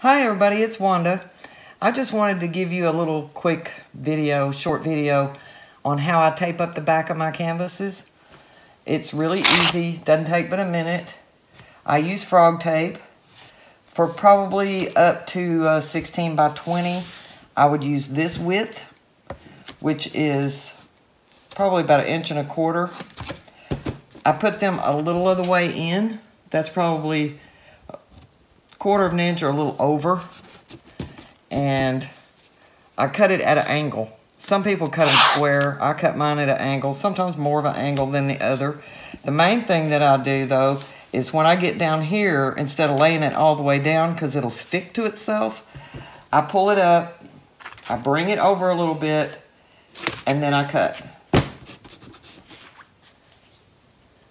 Hi everybody, it's Wanda. I just wanted to give you a little quick video, short video on how I tape up the back of my canvases. It's really easy, doesn't take but a minute. I use frog tape. For probably up to uh, 16 by 20, I would use this width, which is probably about an inch and a quarter. I put them a little of the way in. That's probably quarter of an inch or a little over. And I cut it at an angle. Some people cut them square. I cut mine at an angle, sometimes more of an angle than the other. The main thing that I do though is when I get down here, instead of laying it all the way down because it'll stick to itself, I pull it up, I bring it over a little bit, and then I cut.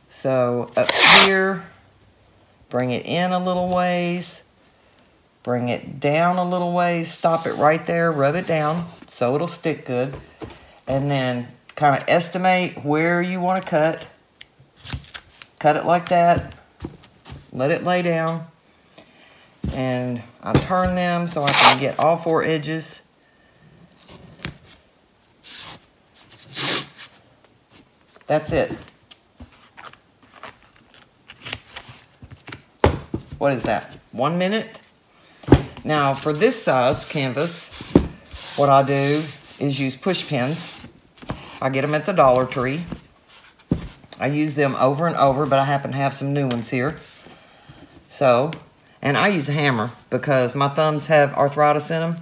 So up here, Bring it in a little ways. Bring it down a little ways. Stop it right there. Rub it down so it'll stick good. And then kind of estimate where you want to cut. Cut it like that. Let it lay down. And I turn them so I can get all four edges. That's it. What is that? One minute? Now, for this size canvas, what I do is use push pins. I get them at the Dollar Tree. I use them over and over, but I happen to have some new ones here. So, and I use a hammer because my thumbs have arthritis in them.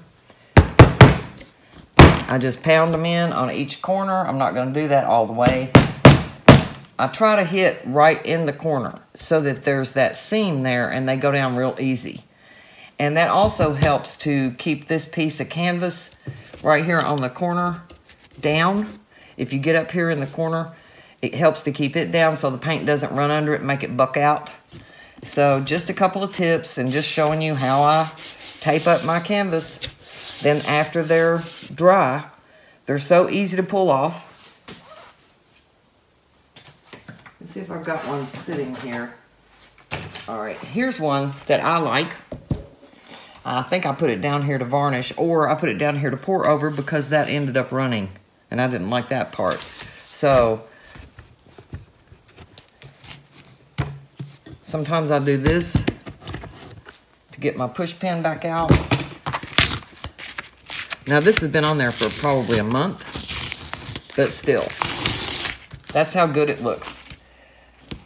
I just pound them in on each corner. I'm not going to do that all the way. I try to hit right in the corner so that there's that seam there and they go down real easy. And that also helps to keep this piece of canvas right here on the corner down. If you get up here in the corner, it helps to keep it down so the paint doesn't run under it make it buck out. So just a couple of tips and just showing you how I tape up my canvas. Then after they're dry, they're so easy to pull off. Let's see if I've got one sitting here. All right, here's one that I like. I think I put it down here to varnish, or I put it down here to pour over because that ended up running, and I didn't like that part. So, sometimes I do this to get my push pin back out. Now, this has been on there for probably a month, but still, that's how good it looks.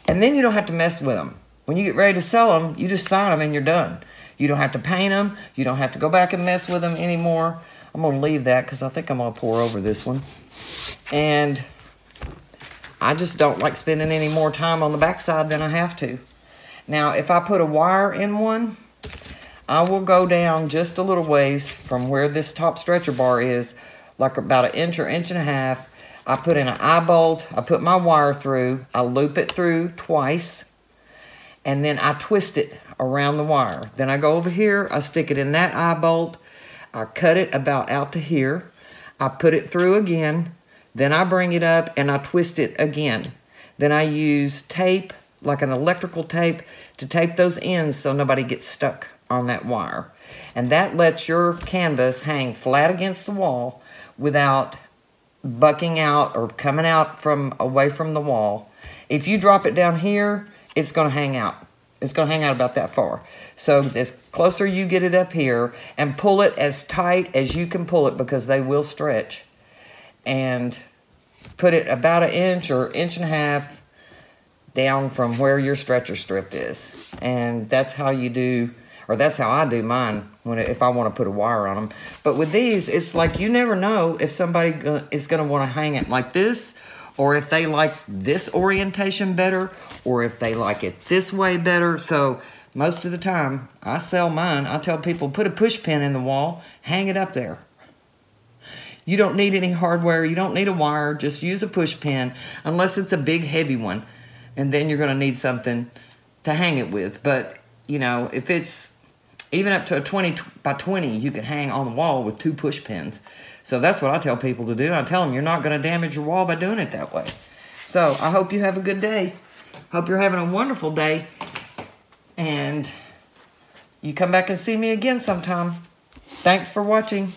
And then you don't have to mess with them. When you get ready to sell them, you just sign them and you're done. You don't have to paint them. You don't have to go back and mess with them anymore. I'm going to leave that because I think I'm going to pour over this one. And I just don't like spending any more time on the backside than I have to. Now, if I put a wire in one, I will go down just a little ways from where this top stretcher bar is, like about an inch or inch and a half, I put in an eye bolt, I put my wire through, I loop it through twice, and then I twist it around the wire. Then I go over here, I stick it in that eye bolt, I cut it about out to here, I put it through again, then I bring it up and I twist it again. Then I use tape, like an electrical tape, to tape those ends so nobody gets stuck on that wire. And that lets your canvas hang flat against the wall without bucking out or coming out from away from the wall. If you drop it down here, it's going to hang out. It's going to hang out about that far. So as closer you get it up here and pull it as tight as you can pull it because they will stretch. And put it about an inch or inch and a half down from where your stretcher strip is. And that's how you do or that's how I do mine when if I want to put a wire on them. But with these, it's like you never know if somebody is going to want to hang it like this, or if they like this orientation better, or if they like it this way better. So most of the time, I sell mine. I tell people, put a push pin in the wall, hang it up there. You don't need any hardware. You don't need a wire. Just use a push pin, unless it's a big, heavy one. And then you're going to need something to hang it with. But, you know, if it's even up to a 20 by 20, you can hang on the wall with two push pins. So that's what I tell people to do. I tell them you're not going to damage your wall by doing it that way. So I hope you have a good day. Hope you're having a wonderful day. And You come back and see me again sometime. Thanks for watching.